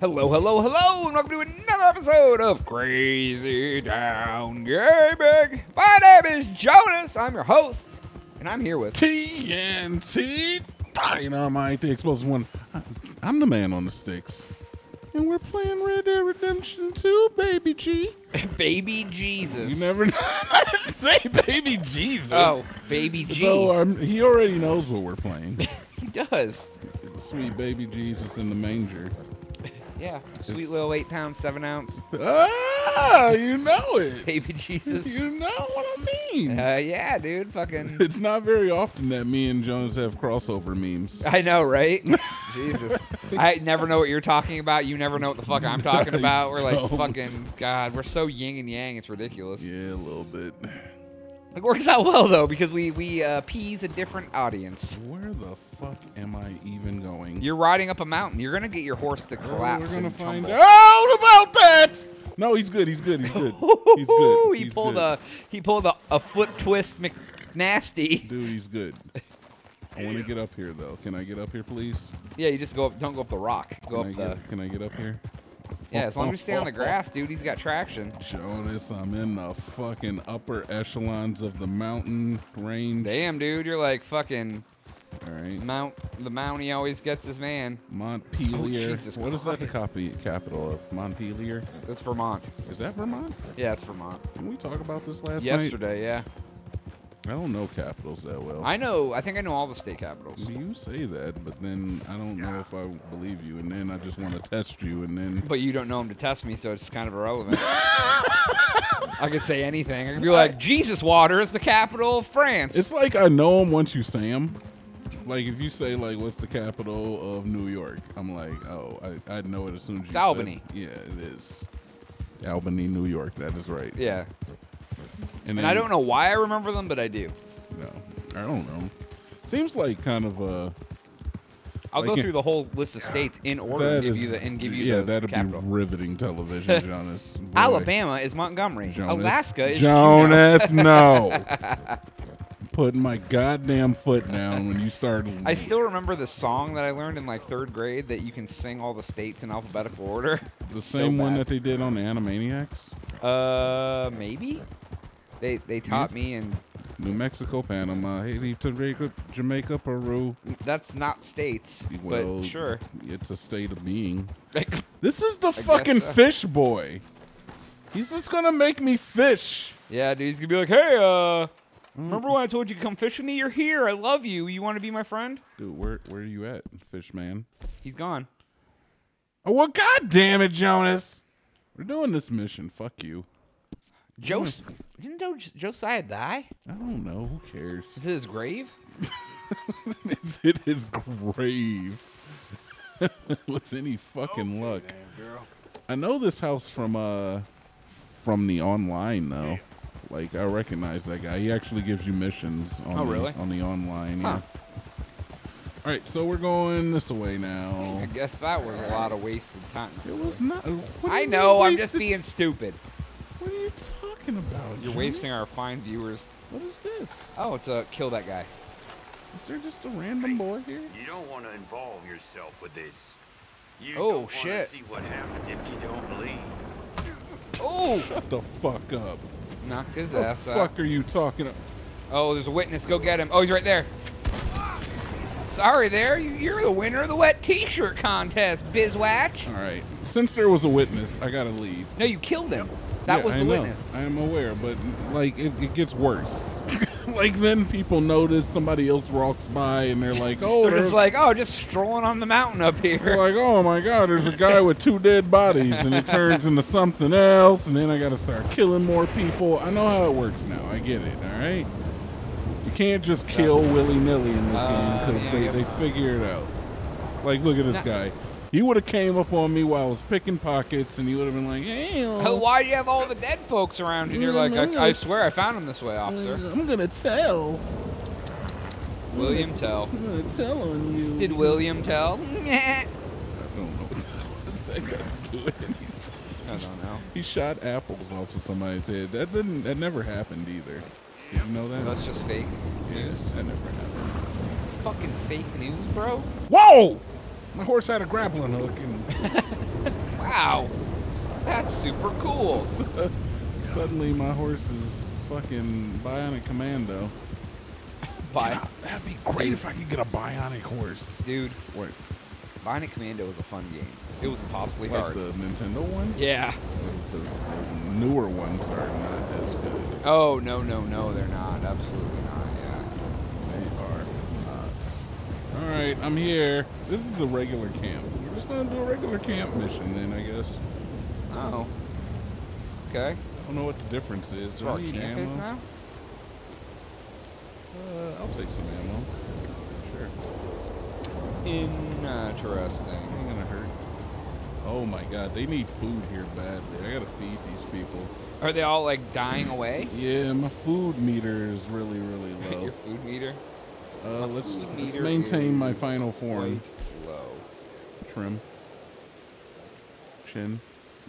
Hello, hello, hello, and welcome to another episode of Crazy Town Gaming. My name is Jonas. I'm your host, and I'm here with. TNT Dinomight, the explosive one. I'm the man on the sticks. And we're playing Red Dead Redemption 2, baby G. Baby Jesus. You never know. say baby Jesus. Oh, Baby G. So um, he already knows what we're playing. he does. Sweet baby Jesus in the manger. Yeah. Sweet little eight pound, seven ounce Ah, you know it. Baby Jesus. You know what I mean. Uh, yeah, dude. Fucking. It's not very often that me and Jones have crossover memes. I know, right? Jesus. I never know what you're talking about. You never know what the fuck I'm talking about. We're like fucking God. We're so yin and yang. It's ridiculous. Yeah, a little bit. It works out well though because we we uh, appease a different audience. Where the fuck am I even going? You're riding up a mountain. You're gonna get your horse to Oh, collapse we're gonna and find tumble. out about that. No, he's good. He's good. He's good. He's good. he He's pulled good. a he pulled a, a foot twist McNasty. Dude, he's good. I want to get up here though. Can I get up here, please? Yeah, you just go up. Don't go up the rock. Go Can up I the. get, Can I get up here? Yeah, as long as you stay on the grass, dude. He's got traction. Jonas, I'm in the fucking upper echelons of the mountain range. Damn, dude. You're like fucking All right, Mount. The mount he always gets his man. Montpelier. Oh, what is that the copy capital of? Montpelier. That's Vermont. Is that Vermont? Yeah, it's Vermont. Didn't we talk about this last night? Yesterday, yeah. I don't know capitals that well. I know. I think I know all the state capitals. You say that, but then I don't know if I believe you, and then I just want to test you, and then But you don't know him to test me, so it's kind of irrelevant. I could say anything. I could be like, Jesus Water is the capital of France. it's like I know them once you say them. Like if you say like, "What's the capital of New York?" I'm like, "Oh, I I know it as soon as you." It's said- Albany. Yeah, it is. Albany, New York. That is right. yeah. And, And I don't know why I remember them, but I do. No, I don't know. Seems like kind of a. I'll go through the whole list of states in order and give is- you the and give you yeah, the that'd capital. be riveting television, Jonas. Boy. Alabama is Montgomery. Jonas. Alaska is. Jonas. No. Putting my goddamn foot down when you start. I still remember the song that I learned in like third grade that you can sing all the states in alphabetical order. the So same one bad. that they did on the Animaniacs. Uh, maybe. They they taught me, in New Mexico, Panama, Haiti, Jamaica, Jamaica, Peru. that's not states, Well, but sure. It's a state of being. This is the guess fucking so. fish boy. He's just gonna make me fish. yeah, dude, he's gonna be like, hey, uh, Mm. remember when I told you to come fish with me? You're here. I love you. You want to be my friend? Dude, where where are you at, fish man? He's gone. Oh well, god damn it, Jonas. We're doing this mission. Fuck you. Jos- didn't Jo- Josiah die? I don't know. Who cares? Is it his grave? Is it his grave? With any fucking luck. Damn, I know this house from uh from the online though. Like I recognize that guy. He actually gives you missions on Oh, the, really? on the online. Huh. Yeah. All right, so we're going this way now. I guess that was a lot of wasted time. It was not. I know. I'm just wasted- being stupid. What are you talking about? You're Jonas? wasting our fine viewers. What is this? Oh, it's a kill that guy. Is there just a random boy here? You don't want to involve yourself with this. You Oh, don't want shit. to see what happens if you don't leave. Oh, Shut the fuck up. knock his What ass the out. fuck are you talking about? Oh, there's a witness. Go get him. Oh, he's right there. Sorry, there. You- You're the winner of the wet T-shirt contest, Bizwatch. All right. Since there was a witness, I gotta leave. No, you killed him. That Yeah, was I the know. witness. I am aware, but like it, it gets worse. like then people notice somebody else walks by and they're like, "Oh, They're just like, oh, just strolling on the mountain up they're here. like, oh my God, there's a guy with two dead bodies, and it turns into something else, and then I got to start killing more people. I know how it works now. I get it. All right. You can't just kill willy nilly in this Uh, game because yeah, they, they figure it out. Like, look at this guy. He would have came up on me while I was picking pockets, and he would have been like, "Hey, Oh, why do you have all the dead folks around? And you're like, I, I swear I found him this way, officer. Uh, I'm gonna tell. William Tell. I'm gonna tell on you." Did William tell? I I don't know what that got to do with anything. don't know. He shot apples off of somebody's head. That didn't. That never happened either. Did you know that? That's just fake news. That never happened. It's fucking fake news, bro. Whoa! My horse had a grappling hook and Wow. That's super cool. suddenly my horse is fucking bionic commando. Bye. That'd be great if I could get a bionic horse. Dude, Wait, Bionic Commando was a fun game. It was impossibly like hard. the Nintendo one? Yeah. The, the newer ones are not as good. Oh, no, no, no, they're not. Absolutely not, yeah. They are not. All right, I'm here. This is the regular camp. We're just gonna do a regular camp mission then, I guess. Oh. Okay. I don't know what the difference is. Do I need camp ammo? now? Uh, I'll take some ammo. Sure. Interesting. Ain't gonna hurt. Oh my god, they need food here badly. I gotta feed these people. Are they all like dying away? Yeah, my food meter is really, really low. Your food meter? Uh, let's, let's maintain my final form. Low. Trim. Chin.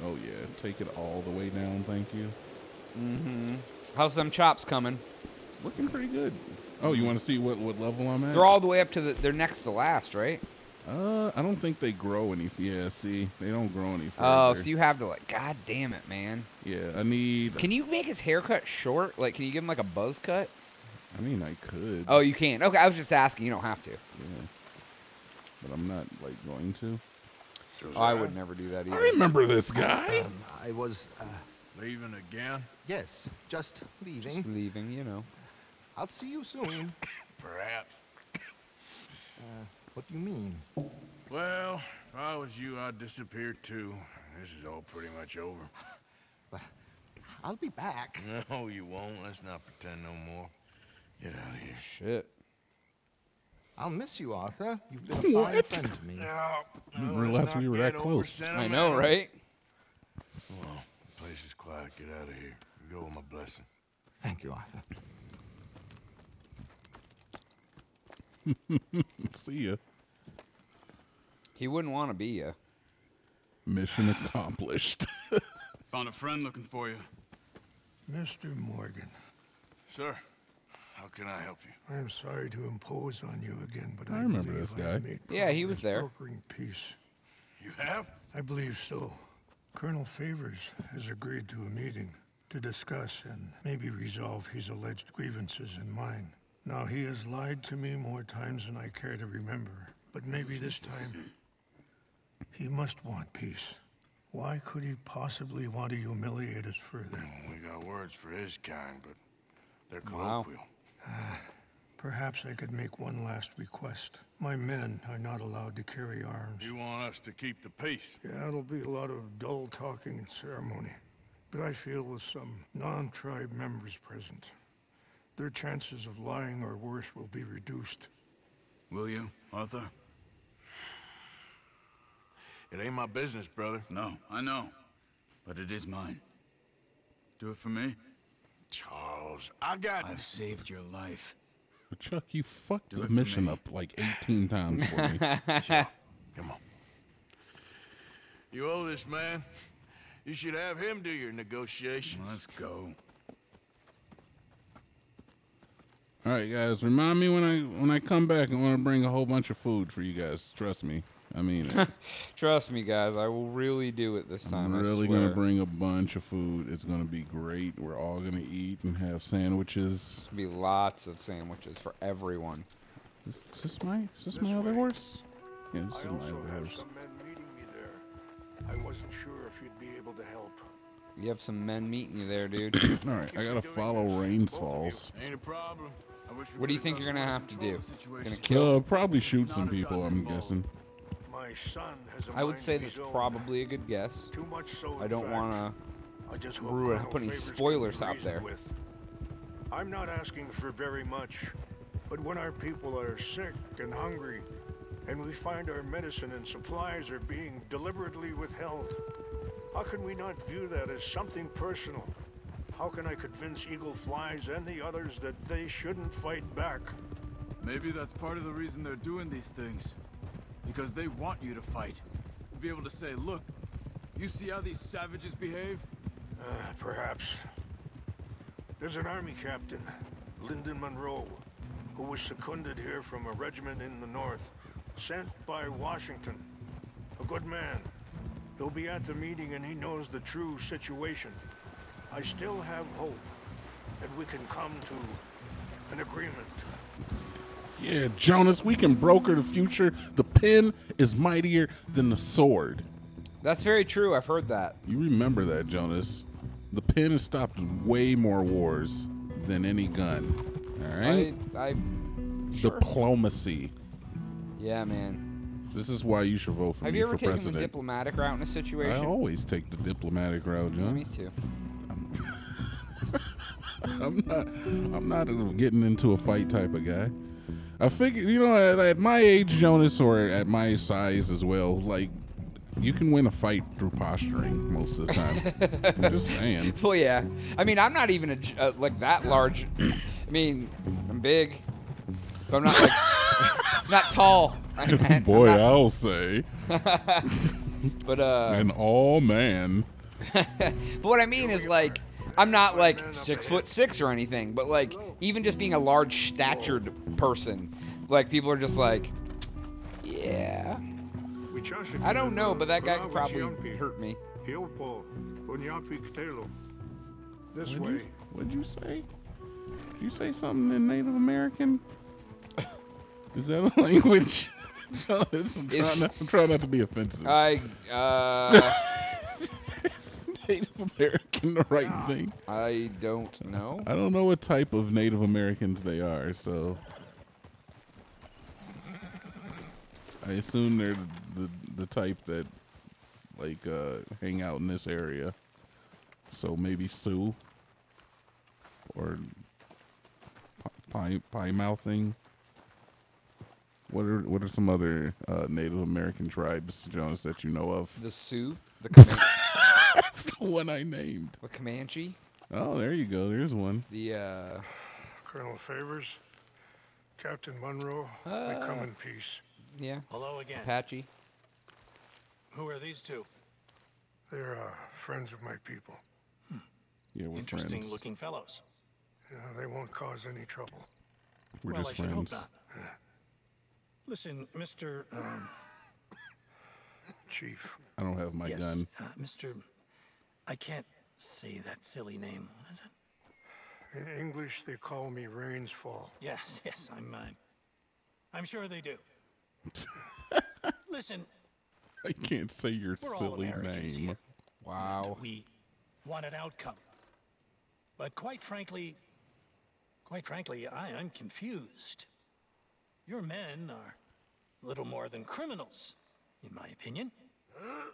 Oh yeah, take it all the way down, thank you. Mm-hmm. How's them chops coming? Looking pretty good. Oh, you want to see what, what level I'm at? They're all the way up to the. They're next to last, right? Uh, I don't think they grow any. Yeah, see, they don't grow any further. Oh, so you have to like. God damn it, man! Yeah, I need. Can you make his haircut short? Like, can you give him like a buzz cut? I mean, I could. Oh, you can. Okay, I was just asking. You don't have to. Yeah. But I'm not like going to. Oh, I would never do that either. I either. remember this guy. Um, I was, uh, Leaving again? yes, just leaving. Just leaving, you know. I'll see you soon. Perhaps. What do you mean? Well, if I was you, I'd disappear too. This is all pretty much over. I'll be back. No, you won't. Let's not pretend no more. Get out of here. Shit. I'll miss you, Arthur. You've been a fine friend to me. No, Didn't no, realize we were that close. I know, right? Well, the place is quiet. Get out of here. You go with my blessing. Thank you, Arthur. See ya. He wouldn't want to be you. Mission accomplished. Found a friend looking for you. Mr. Morgan, Sir, how can I help you? I am sorry to impose on you again, but I I, remember believe this I have guy. made Yeah, he was there. Brokering peace. You have? I believe so. Colonel Favours has agreed to a meeting to discuss and maybe resolve his alleged grievances and mine. Now, he has lied to me more times than I care to remember, but maybe this time he must want peace. Why could he possibly want to humiliate us further? We got words for his kind, but they're colloquial. Wow. Colloquial. Perhaps I could make one last request. My men are not allowed to carry arms. You want us to keep the peace? Yeah, it'll be a lot of dull talking and ceremony. But I feel with some non-tribe members present, their chances of lying or worse will be reduced. Will you, Arthur? It ain't my business, brother. No, I know. But it is mine. Do it for me. Charles, I got. I've saved your life. But Chuck, you fucked Do the mission me. up like 18 times for me. Come on. You owe this man. You should have him do your negotiations. Let's go. All right, guys. Remind me when I when I come back. I want to bring a whole bunch of food for you guys. Trust me. I mean, it. Trust me, guys. I will really do it this time. I'm really gonna bring a bunch of food. It's gonna be great. We're all gonna eat and have sandwiches. There's gonna be lots of sandwiches for everyone. Is this my is this my other horse? Yeah, this I is my other horse. some men meeting me there. I wasn't sure if you'd be able to help. You have some men meeting you there, dude. All right, I gotta follow Rains Falls. Ain't a problem. I wish we what do you think you're gonna have to do? of the. Gonna kill? Uh, probably shoot some people. I'm guessing. My son has a I would say that's probably a good guess. Too much so. I don't want to. I just hope ruin- Colonel put any Favours can be spoilers out there. With. I'm not asking for very much, but when our people are sick and hungry, and we find our medicine and supplies are being deliberately withheld, how can we not view that as something personal? How can I convince Eagle Flies and the others that they shouldn't fight back? Maybe that's part of the reason they're doing these things. Because they want you to fight. To be able to say, look, you see how these savages behave? Uh, perhaps. There's an army captain. Lyndon Monroe, who was seconded here from a regiment in the north, sent by Washington. A good man. He'll be at the meeting and he knows the true situation. I still have hope that we can come to an agreement. Yeah, Jonas, we can broker the future. The pen is mightier than the sword. That's very true. I've heard that. You remember that, Jonas. The pen has stopped way more wars than any gun. All right? I, I, sure. Diplomacy. yeah, man. This is why you should vote for Have me you ever taken the diplomatic route in a situation? I always take the diplomatic route, John. Me too. I'm not. I'm not a getting into a fight type of guy. I figure, you know, at, at my age, Jonas, or at my size as well, like you can win a fight through posturing most of the time. I'm just saying. Well, yeah. I mean, I'm not even a, uh, like that large. I mean, I'm big, but I'm not like not tall. I Boy, not- I'll say, but uh, an all man. but what I mean is like, I'm not like six foot six or anything, but like even just being a large statured person, like people are just like, yeah. I don't know, but that guy could probably hurt me. This What'd way. you, what'd you say? Did you say something in Native American? Is that a language? I'm, trying not, I'm trying not to be offensive. I uh, Native American, the right thing. I don't know. I don't know what type of Native Americans they are, so I assume they're the the type that like uh, hang out in this area. So maybe Sioux or pie pie mouthing. What are what are some other uh, Native American tribes, Jonas, that you know of? The Sioux, the Coman- That's the one I named. the Comanche, Oh, there you go. There's one. the uh, Colonel Favours, Captain Monroe, we come in peace. yeah, Hello again. Apache. Who are these two? They're uh, friends of my people. Yeah, we're Interesting friends. looking fellows. You know, they won't cause any trouble. We're well, just I should friends. hope not. Listen, Mr. Um, Chief, I don't have my yes, gun. Uh, Mr. I can't say that silly name. What is it? in English they call me Rains Fall. Yes, yes, I'm. Uh, I'm sure they do. Listen, I can't say your we're silly Americans name. here. Wow. We want an outcome. But quite frankly, quite frankly, I am confused. Your men are little more than criminals, in my opinion.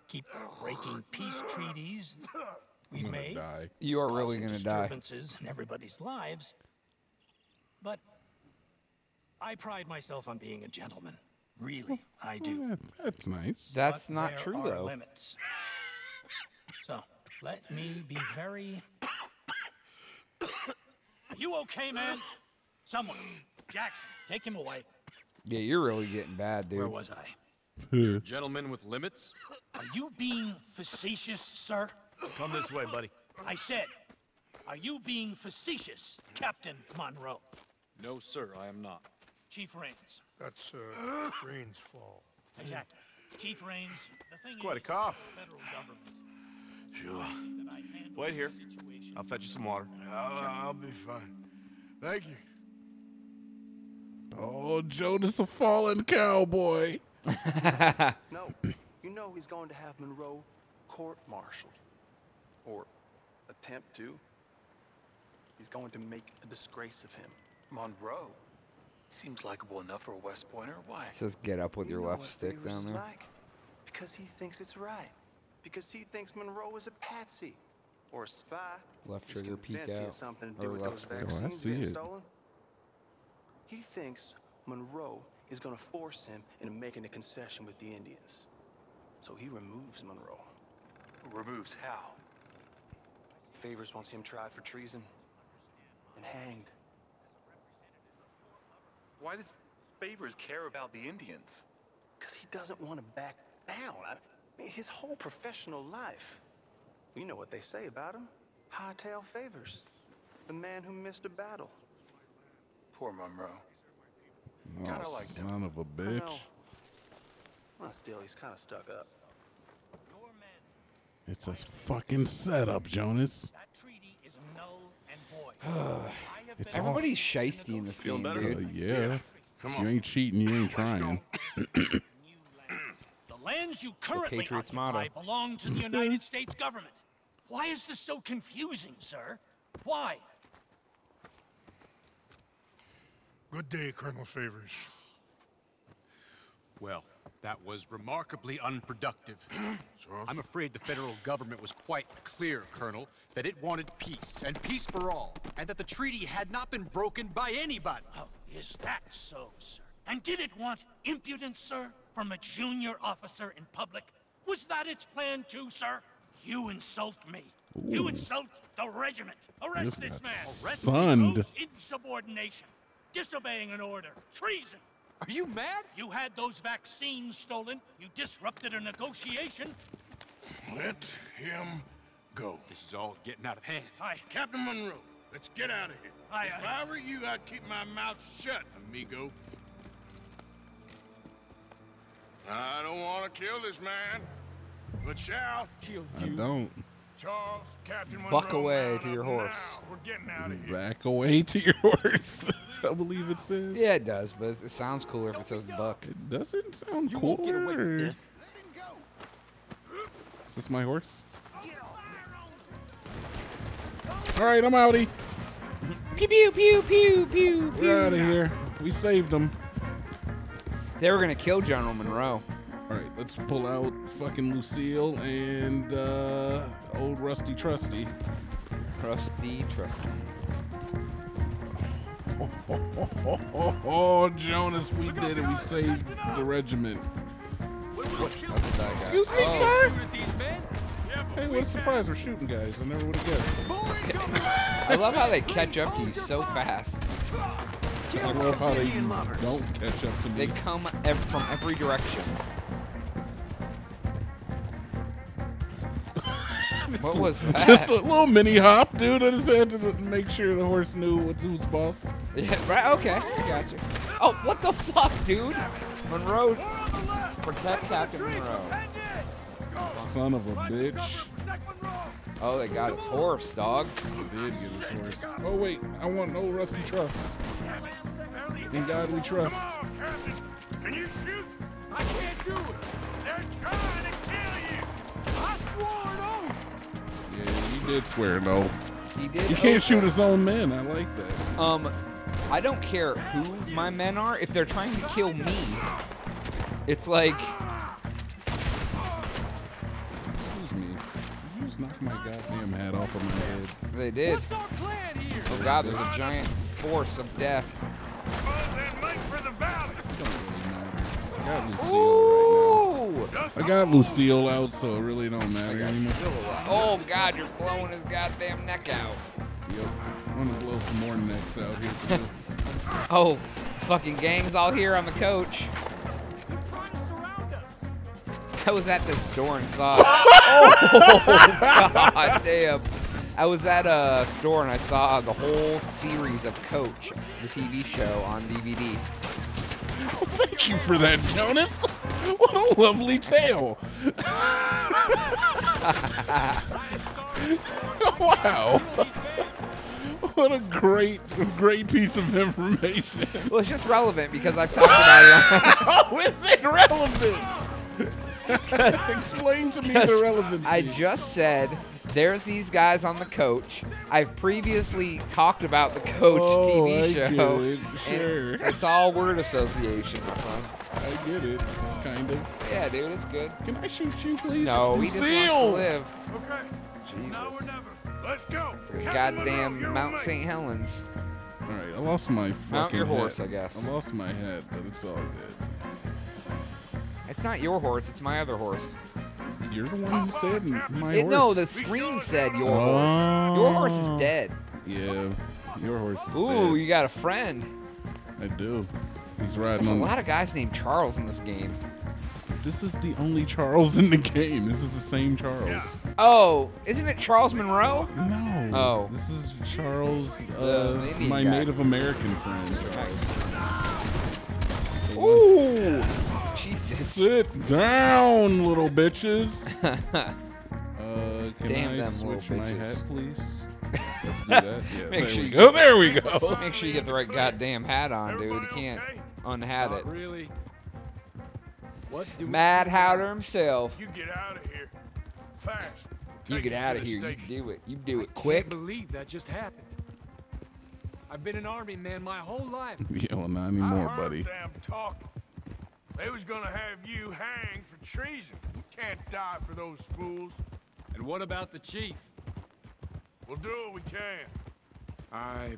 Keep breaking peace treaties we've I'm made. die. You are really gonna die. disturbances in everybody's lives. But I pride myself on being a gentleman. Really, I do. Oh, yeah, that's nice. That's But not there true are though. Limits. So let me be very. Are you okay, man? Someone, Jackson, take him away. Yeah, you're really getting bad, dude. Where was I? Gentlemen with limits? Are you being facetious, sir? Come this way, buddy. I said, are you being facetious, Captain Monroe? No, sir, I am not. Chief Rains. That's uh, Rains Fall. Exactly. Chief Rains. The thing It's quite a is, cough. Federal government. Sure. that I handle Wait here. I'll fetch you some water. I'll, I'll be fine. Thank you. Oh, Jonas, a fallen cowboy. No, you know he's going to have Monroe court-martialed. Or attempt to. He's going to make a disgrace of him. Monroe. Seems likable enough for a West Pointer. Why? It says get up with You your left stick down there. Like? Because he thinks it's right. Because he thinks Monroe is a patsy. Or a spy. Left trigger peek convinced he had out, something to or do with left those stick. Oh, I see being it. stolen. He thinks Monroe is going to force him into making a concession with the Indians. So he removes Monroe. Removes how? Favours wants him tried for treason and hanged. Why does Favours care about the Indians? Because he doesn't want to back down. I mean, his whole professional life. You know what they say about him. Hightail favors. The man who missed a battle. Poor Monroe. Kinda Oh, liked him. son of a bitch. Well, well, still, he's kind of stuck up. It's a fucking setup, Jonas. It's all- Everybody's shisty in this Feel game, better? dude. Uh, yeah. Come You ain't cheating. You ain't trying. The lands you currently Patriots occupy motto. belong to the United States government. Why is this so confusing, sir? Why? Good day, Colonel Favours. Well, that was remarkably unproductive. I'm afraid the federal government was quite clear, Colonel, that it wanted peace, and peace for all, and that the treaty had not been broken by anybody. Oh, is that so, sir? And did it want impudence, sir, from a junior officer in public? Was that its plan too, sir? You insult me. You insult the regiment. Arrest This this man. Arrest sunned. those insubordination, disobeying an order, treason. Are you mad? You had those vaccines stolen. You disrupted a negotiation. Let him go. This is all getting out of hand. Hi. Captain Monroe, let's get out of here. I- if I- I were you, I'd keep my mouth shut, amigo. I don't want to kill this man, but shall kill you. I don't. Charles, Captain Monroe. Buck away mm, to your horse. We're getting out of here. Back away to your horse. I believe it says. Yeah, it does, but it sounds cooler if it says buck. It doesn't sound You cooler. get away with this. Is this my horse? All right, I'm outie. Pew pew pew pew pew. We're out of here. We saved him. They were gonna kill General Monroe. All right, let's pull out fucking Lucille and uh, old Rusty Trusty. Trusty, trusty. Oh, oh, oh, oh, oh, oh, Jonas, we did it. We saved the regiment. What's that guy? Excuse me, Oh, sir. Shoot at these men? Hey, what a surprise! We're shooting guys. I never would have guessed. I love how they catch up to you so fast. I love how they don't catch up to me. They come ev- from every direction. What was that? Just a little mini hop, dude. I just had to make sure the horse knew what, who's boss. Yeah, right. Okay, I got you. Oh, what the fuck, dude? Monroe, protect Captain Monroe. Son of a bitch. Oh, they got his horse, dog. He did get his horse. Oh wait, I want no Rusty Trust. In God we trust. Can you shoot? I can't do it. They're trying did swear an oath. He did. He can't shoot his own men. I like that. Um, I don't care who my men are. If they're trying to kill me, it's like Excuse me. You just knocked my goddamn hat off of my head. they did. What's our plan here? Oh god, there's a giant force of death. Well, I got Lucille right Ooh! now. I got Lucille out, so it really don't matter anymore. Oh god, you're blowing his goddamn neck out. Yep. I'm gonna blow some more necks out here. Oh, fucking gang's all here on the coach. They're trying to surround us. I was at this store and saw. oh god damn! I was at a store and I saw the whole series of Coach, the TV show, on DVD. Thank you for that, Jonas. What a lovely tale. wow. What a great, great piece of information. Well, it's just relevant because I've talked about it. How oh, is it relevant? Explain to me the relevancy. I just said there's these guys on the coach. I've previously talked about the coach Oh, TV I show. it. Sure. It's all word association. I get it, kind of. Yeah, dude, it's good. Can I shoot you, please? No, he just wants to live. Okay. Jesus. Now or never. Let's go. It's a goddamn Monroe, Mount. St. Helens. All right, I lost my fucking Mount your horse, hat. I guess. I lost my head, but it's all good. It's not your horse, it's my other horse. You're the one who said my It, horse. no, the screen said your horse. Oh. Your horse is Oh. dead. Yeah, your horse is Ooh, dead. you got a friend. I do. He's riding There's a on. lot of guys named Charles in this game. This is the only Charles in the game. This is the same Charles. Oh, isn't it Charles Monroe? No. Oh. This is Charles, uh, my guy. Native American friend. Ooh. Jesus. Sit down, little bitches. uh, can Damn I them little switch my bitches. hat, please? Let's do that. Yeah, Make there sure you go. get- There we go. Make sure you get the right goddamn hat on, dude. You can't unhat Not it. really. What do we Mad do Hatter himself. You get out of here. Fast. You get out of the here. You do it. You do it Can't quick. believe that just happened. I've been an army man my whole life. Yeah, well, not I anymore, heard buddy. them talking. They was gonna have you hanged for treason. You can't die for those fools. And what about the chief? We'll do what we can. I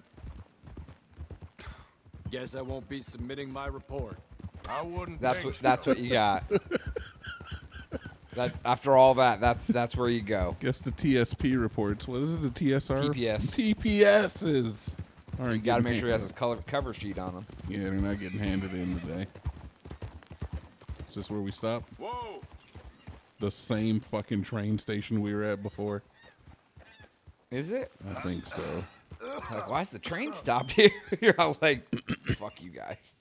guess I won't be submitting my report. I wouldn't That's think what. so. That's what you got. That after all that, that's that's where you go. Guess the TSP reports. What is it? The TSR? TPS. TPSs. All right, You got to make sure he has his color cover sheet on him. Yeah, they're not getting handed in today. Is this where we stop? Whoa! The same fucking train station we were at before? Is it? I think so. Like, why is the train stopped here? You're all like, fuck you guys.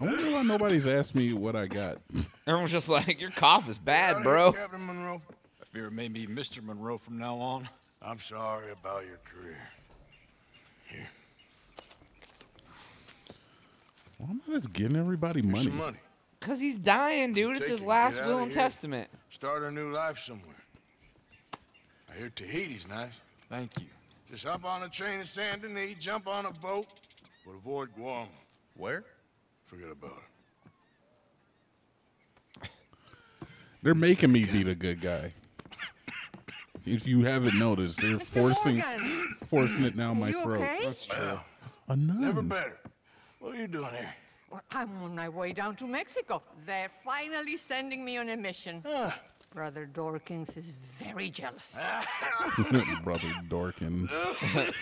I wonder why nobody's asked me what I got. Everyone's just like, your cough is bad, bro. here, Captain Monroe. I fear it may be Mr. Monroe from now on. I'm sorry about your career. Why am I just giving everybody Here's money? some money. Cause he's dying, dude. It's Take his it, last will and testament. Start a new life somewhere. I hear Tahiti's nice. Thank you. Just hop on a train to Saint Denis, jump on a boat, but avoid Guarma. Where? Forget about it. They're making me be the good guy. If you haven't noticed, they're forcing Morgan. forcing it down my You throat. okay? That's true. A nun. Never better. What are you doing here? Well, I'm on my way down to Mexico. They're finally sending me on a mission. Ah. Brother Dorkins is very jealous. Brother Dorkins.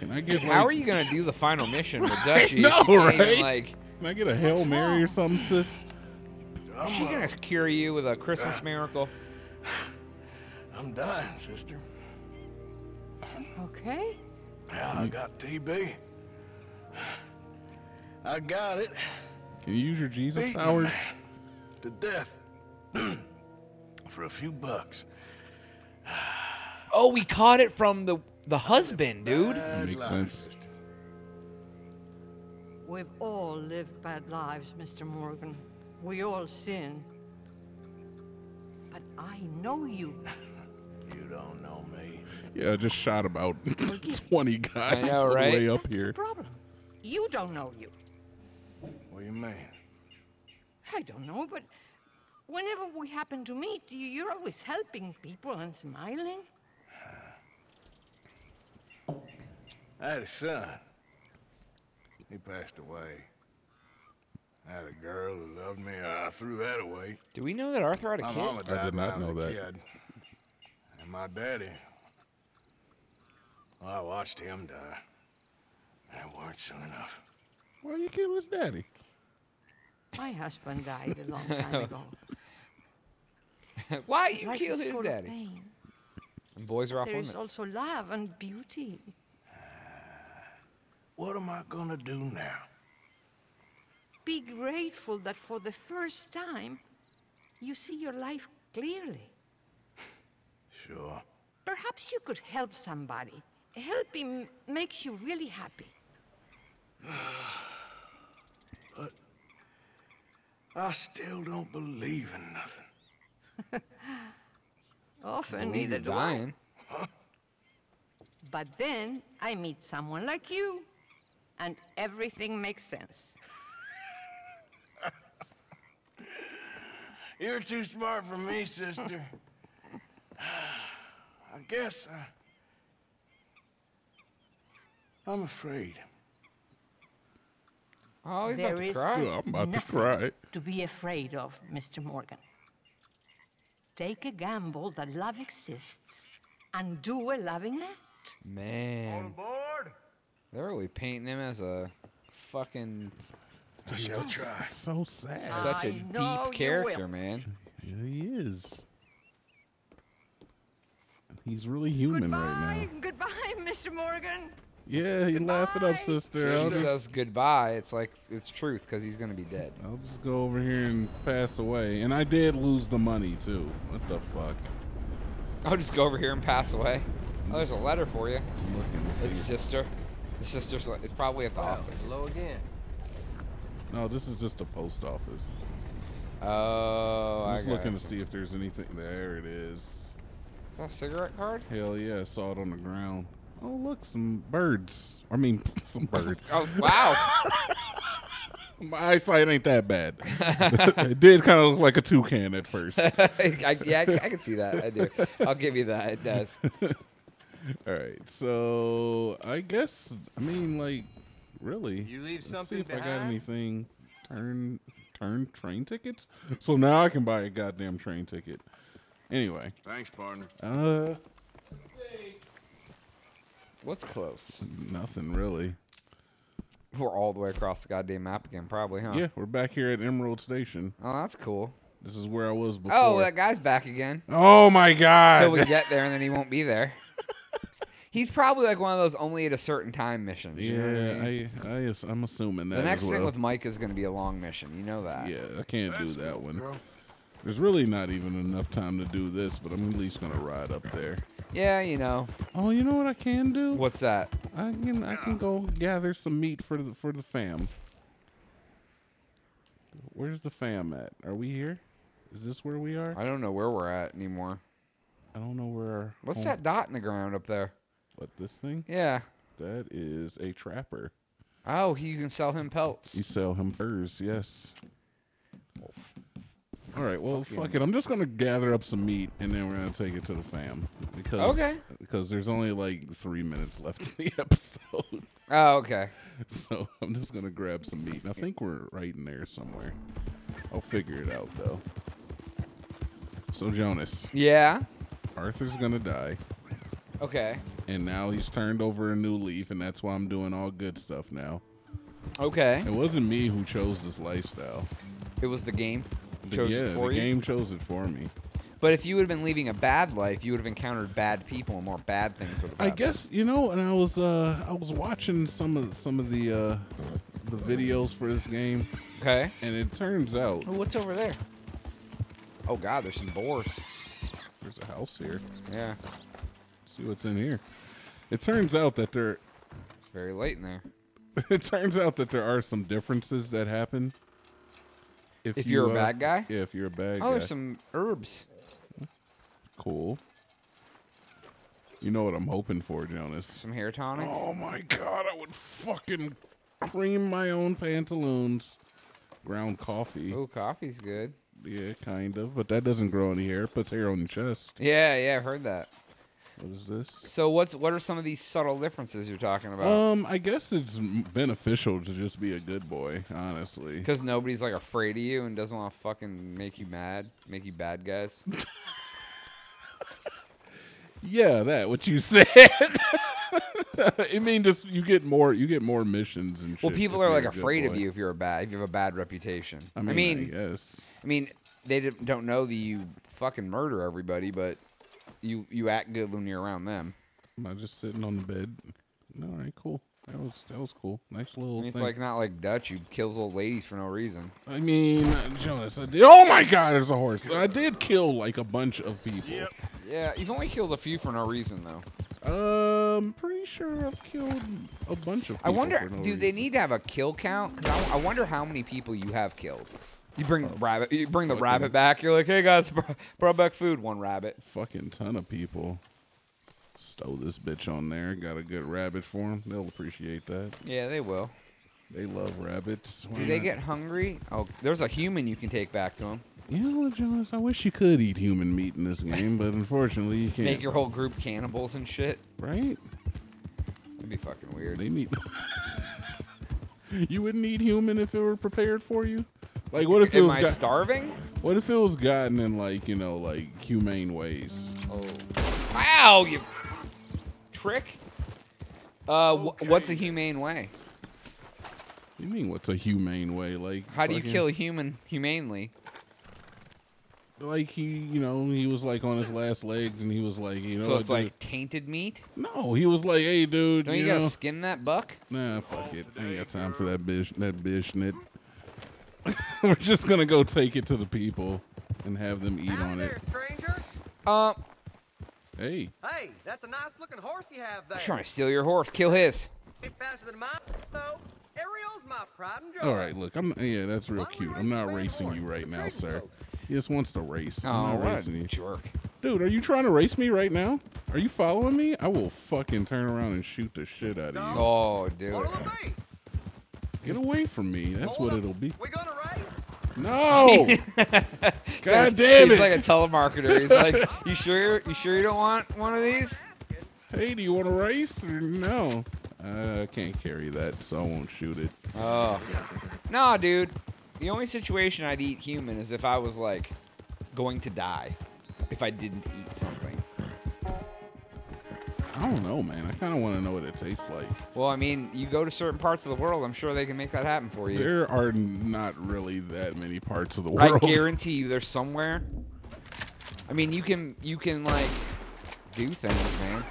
Can I get How like, are you gonna do the final mission with Dutchie? know, if you can't even, right? Like, Can I get a Hail Mary or something, sis? is she gonna cure you with a Christmas miracle? I'm dying, sister. Okay? Yeah, I got TB. I got it. Can you use your Jesus Beating a powers? to death for a few bucks. Oh, we caught it from the the husband, dude. Bad Makes sense. We've all lived bad lives, Mr. Morgan. We all sin. But I know you. You don't know me. Yeah, I just shot about 20 guys know, right? way up That's here. the problem. You don't know you. What do you mean? I don't know, but whenever we happen to meet, you- you're always helping people and smiling. I had a son. He passed away. I had a girl who loved me. I threw that away. Do we know that Arthur had a My kid? mama died did not when I was know that. Kid. And my daddy, well, I watched him die. And it weren't soon enough. Why you kill his daddy? My husband died a long time ago. Why you Life kill is his full of daddy? pain. And boys are off There is limits. also love and beauty. Ah, what am I gonna do now? Be grateful that for the first time, you see your life clearly. Sure. Perhaps you could help somebody. Helping makes you really happy. I still don't believe in nothing. Often, Believe neither you're do I. But then I meet someone like you, and everything makes sense. You're too smart for me, sister. I guess I, I'm afraid. Oh, he's about to cry. I'm about to nothing cry. to be afraid of, Mr. Morgan. Take a gamble that love exists And do a loving act. Man. They're really painting him as a fucking I shall try. So sad. such a deep character, will. man. Yeah, he is. He's really human right now. Goodbye, Mr. Morgan. Yeah, you laugh it up, sister. If I'll just, says goodbye, it's like it's truth because he's gonna be dead. I'll just go over here and pass away. And I did lose the money too. What the fuck? I'll just go over here and pass away. Mm-hmm. Oh, there's a letter for you. I'm looking to It's see. sister. The sister's. It's probably at the office. Hello again. No, this is just a post office. Oh, I'm just got looking it. to see if there's anything. There it is. Is that a cigarette card? Hell yeah, I saw it on the ground. Oh look, some birds. I mean, some birds. Oh wow! My eyesight ain't that bad. it did kind of look like a toucan at first. I, yeah, I, I can see that. I do. I'll give you that. It does. All right, so I guess I mean like really. You leave Let's something see if I got anything. Turn turn train tickets. So now I can buy a goddamn train ticket. Anyway, Thanks, partner. uh, What's close? nothing really. We're all the way across the goddamn map again, probably, huh? Yeah, we're back here at Emerald Station. Oh, that's cool. This is where I was oh, before. Oh, that guy's back again. Oh my god! Until we get there, and then he won't be there. He's probably like one of those only at a certain time missions. you know I yeah, mean? I, I, I'm assuming that. the next as thing with Mike is going to be a long mission. You know that. Yeah, I can't do that one. girl. There's really not even enough time to do this, but I'm at least gonna ride up there. Yeah, you know. Oh, you know what I can do? What's that? I can I can go gather some meat for the for the fam. Where's the fam at? Are we here? Is this where we are? I don't know where we're at anymore. I don't know where. What's home- that dot in the ground up there? What this thing? Yeah. That is a trapper. Oh, he, you can sell him pelts. You sell him furs, yes. All right, well, fuck fuck it. I'm just gonna gather up some meat and then we're gonna take it to the fam because Okay. because there's only like three minutes left in the episode, Oh, okay. so I'm just gonna grab some meat. And I think we're right in there somewhere. I'll figure it out though. So Jonas, Yeah. Arthur's gonna die, Okay. and now he's turned over a new leaf, and that's why I'm doing all good stuff now. Okay. It wasn't me who chose this lifestyle. It was the game. The- Chose yeah, it for the you. game chose it for me. But if you would have been leading a bad life, you would have encountered bad people and more bad things would have I happened. guess you know, and I was uh I was watching some of some of the uh the videos for this game, Okay. and it turns out Oh, what's over there? Oh God, there's some boars. there's a house here. Yeah. see what's in here. It turns out that there It's very late in there. it turns out that there are some differences that happen. If you, you're a uh, bad guy? Yeah, if you're a bad guy. Oh, guy. there's some herbs. cool. You know what I'm hoping for, Jonas? Some hair tonic. Oh my god, I would fucking cream my own pantaloons. Ground coffee. Oh, coffee's good. Yeah, kind of, but that doesn't grow any hair. It puts hair on your chest. Yeah, yeah, I've heard that. What is this? So what's what are some of these subtle differences you're talking about? Um, I guess it's beneficial to just be a good boy, honestly. Because nobody's like afraid of you and doesn't want to fucking make you mad, make you bad guys. Yeah, that what you said. I mean, just you get more, you get more missions and shit. well, people are like afraid of you if you're a bad, if you have a bad reputation. I I mean, mean, I. I mean, they don't know that you fucking murder everybody, but you you act good when you're around them. Am I just sitting on the bed? No, All right, cool. That was that was cool. Nice little. I mean, it's thing. like not like Dutch who kills old ladies for no reason. I mean, Jonas, I did, oh my God, there's a horse. I did kill like a bunch of people. Yeah, you've only killed a few for no reason though. Um, pretty sure I've killed a bunch of. I wonder, for no do they need to have a kill count? Because I, I wonder how many people you have killed. You bring Oh, rabbit, you bring the rabbit back. You're like, hey guys, br- brought back food. One rabbit. Fucking ton of people. Stow this bitch on there. Got a good rabbit for them. They'll appreciate that. Yeah, they will. They love rabbits. Why Do they not? get hungry? Oh, there's a human you can take back to them. You know Jonas? I wish you could eat human meat in this game, but unfortunately you can't. Make your whole group cannibals and shit. right? That'd be fucking weird. They need. you wouldn't eat human if it were prepared for you. Like, what if it Am was? I got- starving? what if it was gotten in like you know like humane ways? Oh. Wow, you trick. Uh, wh- what's a humane way? You mean what's a humane way? Like How do you fucking- kill a human humanely? Like he, you know, he was like on his last legs, and he was like, you know, so it's dude- like tainted meat. no, he was like, hey, dude, Don't you, you gotta know, skin that buck? nah, fuck it, I ain't got time for that bitch, that bishnit. We're just gonna go take it to the people and have them eat on it. stranger. Uh, Hey, Hey, that's a nice looking horse you have there. trying to steal your horse. Kill his. Faster than mine, though. Ariel's my pride and joy. all right, look, I'm, yeah, that's real cute. I'm not racing you right now, sir. He just wants to race. I'm Oh, not what racing you. jerk. Dude, are you trying to race me right now? Are you following me? I will fucking turn around and shoot the shit out of you. Oh, dude. Get away from me. That's what it'll be. We gonna race? No! God damn it. He's like a telemarketer. He's like, you sure? You sure you don't want one of these? Hey, do you want to race or no? Uh, I can't carry that, so I won't shoot it. Oh. No, dude. The only situation I'd eat human is if I was like going to die. If I didn't eat something. I don't know, man. I kind of want to know what it tastes like. Well, I mean, you go to certain parts of the world, I'm sure they can make that happen for you. There are not really that many parts of the world. I guarantee you there's somewhere. I mean, you can you can like do things, man.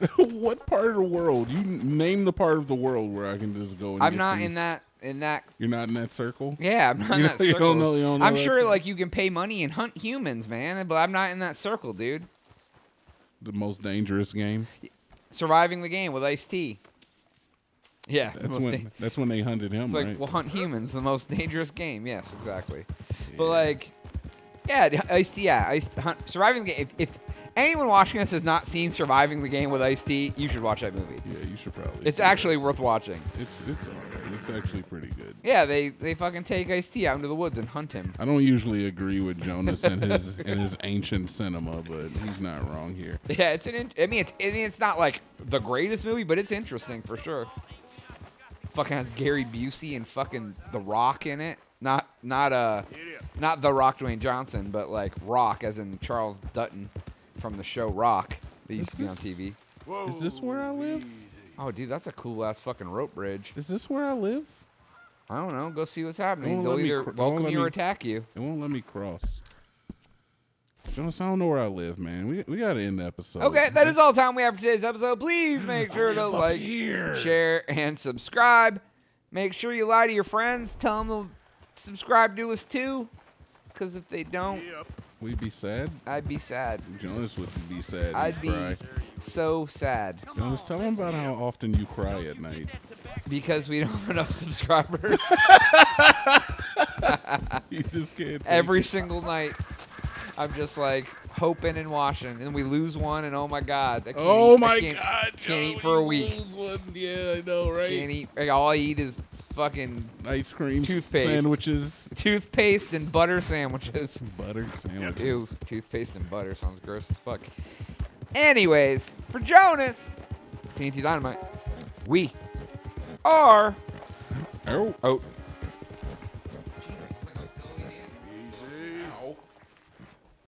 what part of the world? You name the part of the world where I can just go. And I'm not some- in that in that You're not in that circle. Yeah, I'm not in You- that you circle. know- know I'm that sure like you can pay money and hunt humans, man, but I'm not in that circle, dude. The most dangerous game. Surviving the game with Ice T. Yeah, That's when. da- That's when they hunted him, It's like right? we'll hunt humans, the most dangerous game. Yes, exactly. But like, yeah, Ice T. Yeah, Ice hunt, surviving the game. If, if anyone watching this has not seen Surviving the Game with Ice T, you should watch that movie. Yeah, you should probably. It's actually worth watching. It's it's. It's actually pretty good. Yeah, they they fucking take Ice T out into the woods and hunt him. I don't usually agree with Jonas and his and his ancient cinema, but he's not wrong here. Yeah, it's an. In- I mean, it's. I mean, it's not like the greatest movie, but it's interesting for sure. Fucking has Gary Busey and fucking The Rock in it. Not not uh, not The Rock Dwayne Johnson, but like Roc, as in Charles Dutton from the show Roc that used to be on TV. Is this where I live? Oh, dude, that's a cool ass fucking rope bridge. Is this where I live? I don't know. Go see what's happening. They'll either cr- it won't welcome you or me- attack you. It won't let me cross. Jonas, I don't know where I live, man. We we gotta end the episode. Okay, that is all the time we have for today's episode. Please make sure to like, here. share, and subscribe. Make sure you lie to your friends. Tell them to subscribe to us too. Because if they don't, We'd be sad. I'd be sad. Jonas would be sad. I'd be cry. So sad. Jonas, tell him about how often you cry at night. Because we don't have enough subscribers. You just can't. take Every it. single night, I'm just like hoping and watching, and we lose one, and oh my god! I can't Oh eat- I my can't- God, Can't eat for a week. lose one. Yeah, I know, right? Can't eat. like, All I eat is fucking Ice cream toothpaste, sandwiches. toothpaste and butter sandwiches. Butter sandwiches. Ew, toothpaste and butter sounds gross as fuck. Anyways, for Jonas, TNT Dinomight, we are. Oh. Oh,